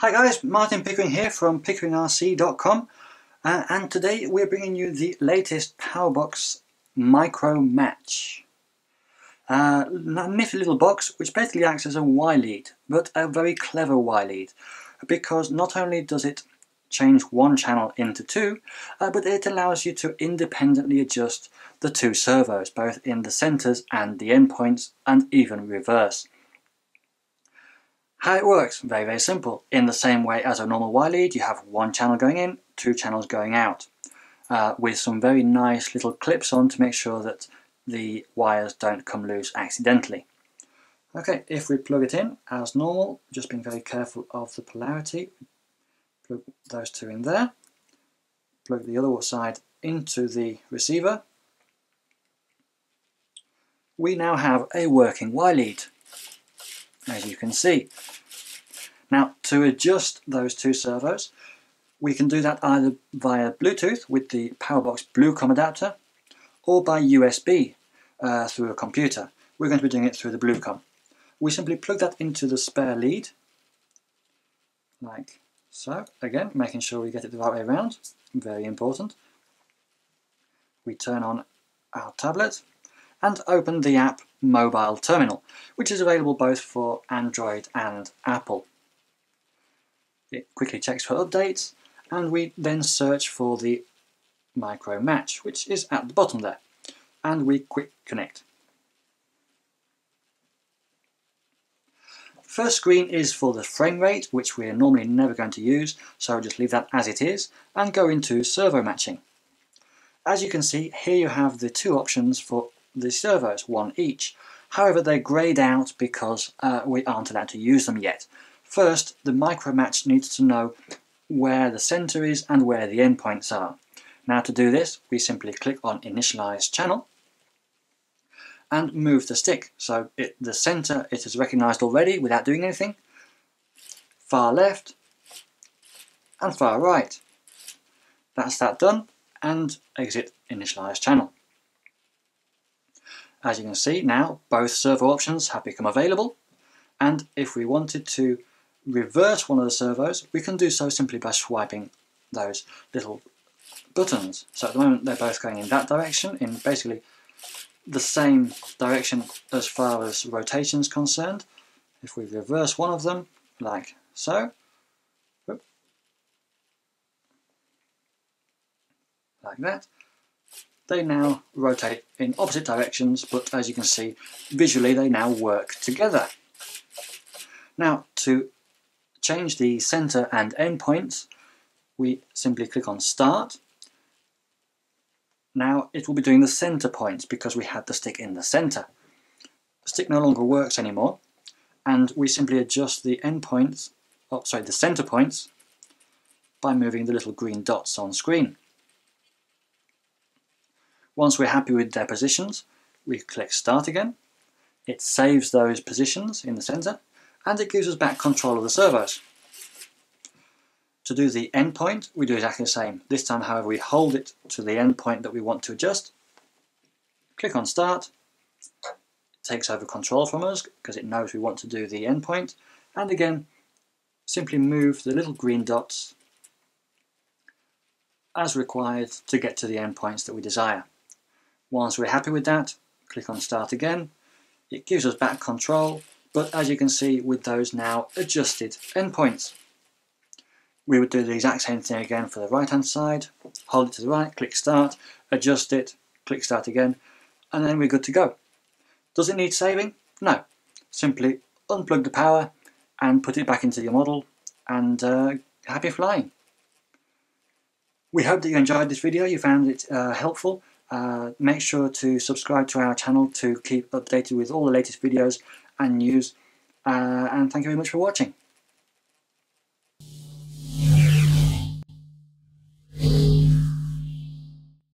Hi guys, Martin Pickering here from pickeringrc.com uh, and today we're bringing you the latest Powerbox Micro Match. Uh, a nifty little box which basically acts as a Y lead, but a very clever Y lead because not only does it change one channel into two, uh, but it allows you to independently adjust the two servos, both in the centers and the endpoints, and even reverse. How it works? Very, very simple. In the same way as a normal Y lead, you have one channel going in, two channels going out, uh, with some very nice little clips on to make sure that the wires don't come loose accidentally. Okay, if we plug it in as normal, just being very careful of the polarity, plug those two in there, plug the other side into the receiver, we now have a working Y lead as you can see. Now to adjust those two servos we can do that either via Bluetooth with the Powerbox Bluecom adapter or by USB uh, through a computer. We're going to be doing it through the Bluecom. We simply plug that into the spare lead like so. Again making sure we get it the right way around, very important. We turn on our tablet and open the app Mobile Terminal, which is available both for Android and Apple. It quickly checks for updates, and we then search for the Micro Match, which is at the bottom there, and we quick connect. First screen is for the frame rate, which we're normally never going to use, so just leave that as it is, and go into servo matching. As you can see, here you have the two options for the servos, one each. However, they're grayed out because uh, we aren't allowed to use them yet. First, the micromatch needs to know where the center is and where the endpoints are. Now to do this, we simply click on Initialize Channel and move the stick. So it, the center it has recognized already without doing anything. Far left and far right. That's that done and exit Initialize Channel. As you can see now, both servo options have become available, and if we wanted to reverse one of the servos, we can do so simply by swiping those little buttons. So at the moment they're both going in that direction, in basically the same direction as far as rotation is concerned. If we reverse one of them, like so, like that, they now rotate in opposite directions, but as you can see, visually they now work together. Now, to change the center and end points, we simply click on Start. Now it will be doing the center points because we had the stick in the center. The stick no longer works anymore, and we simply adjust the end points, oh, sorry, the center points by moving the little green dots on screen. Once we're happy with their positions, we click Start again. It saves those positions in the center, and it gives us back control of the servos. To do the endpoint, we do exactly the same. This time, however, we hold it to the endpoint that we want to adjust. Click on Start. It takes over control from us because it knows we want to do the endpoint. And again, simply move the little green dots as required to get to the endpoints that we desire. Once we're happy with that, click on Start again. It gives us back control, but as you can see with those now adjusted endpoints. We would do the exact same thing again for the right hand side. Hold it to the right, click Start, adjust it, click Start again, and then we're good to go. Does it need saving? No. Simply unplug the power and put it back into your model and uh, happy flying. We hope that you enjoyed this video, you found it uh, helpful. Uh, make sure to subscribe to our channel to keep updated with all the latest videos and news. Uh, and thank you very much for watching.